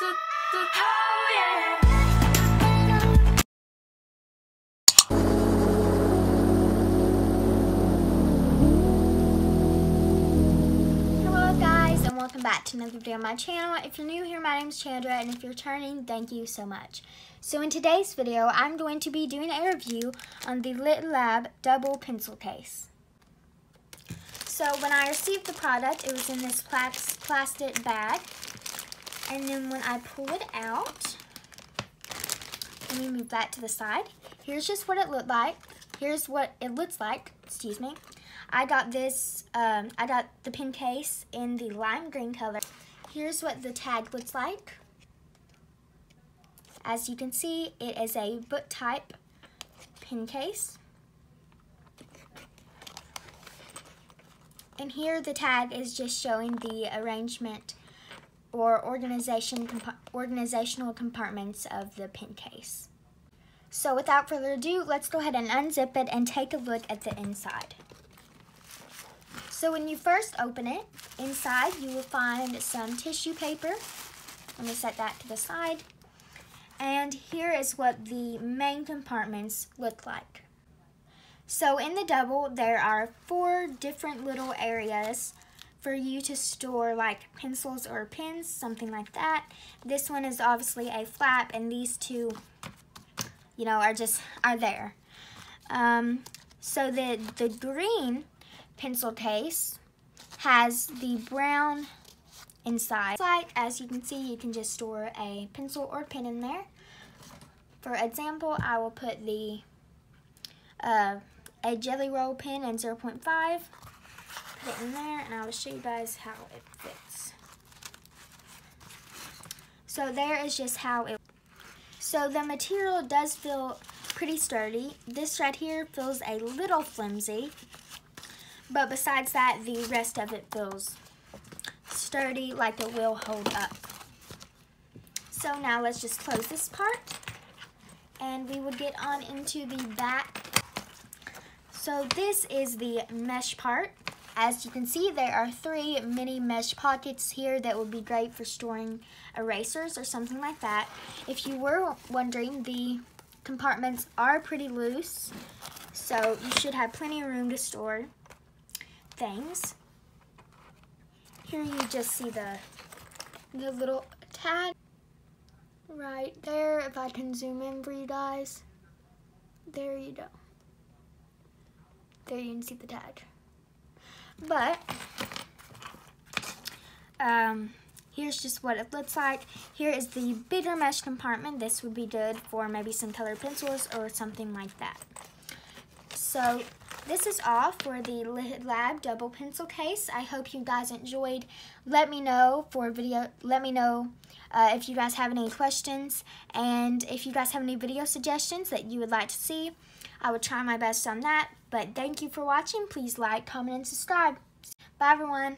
Hello guys and welcome back to another video on my channel. If you're new here, my name is Chandra and if you're returning, thank you so much. So in today's video, I'm going to be doing a review on the LIHIT LAB double pencil case. So when I received the product, it was in this plastic bag. And then when I pull it out, let me move that to the side. Here's just what it looked like. Here's what it looks like, excuse me. I got this, um, I got the pin case in the lime green color. Here's what the tag looks like. As you can see, it is a book type pin case. And here the tag is just showing the arrangement or organization organizational compartments of the pen case. So without further ado, let's go ahead and unzip it and take a look at the inside. So when you first open it, inside you will find some tissue paper. Let me set that to the side. And here is what the main compartments look like. So in the double, there are four different little areas for you to store like pencils or pens, something like that. This one is obviously a flap and these two, you know, are just, are there. Um, so the, the green pencil case has the brown inside. Like, as you can see, you can just store a pencil or pen in there. For example, I will put the uh, a Gelly Roll pen in 0.5 in there and I will show you guys how it fits. So there is just how it So the material does feel pretty sturdy. This right here feels a little flimsy. But besides that, the rest of it feels sturdy like it will hold up. So now let's just close this part and we will get on into the back. So this is the mesh part. As you can see, there are three mini mesh pockets here that would be great for storing erasers or something like that. If you were wondering, the compartments are pretty loose, so you should have plenty of room to store things. Here you just see the, the little tag right there, if I can zoom in for you guys. There you go. There you can see the tag. But, um, here's just what it looks like. Here is the bigger mesh compartment. This would be good for maybe some colored pencils or something like that. So, this is all for the LIHIT LAB double pencil case. I hope you guys enjoyed. Let me know for video. Let me know uh, if you guys have any questions and if you guys have any video suggestions that you would like to see. I would try my best on that. But thank you for watching. Please like, comment, and subscribe. Bye, everyone.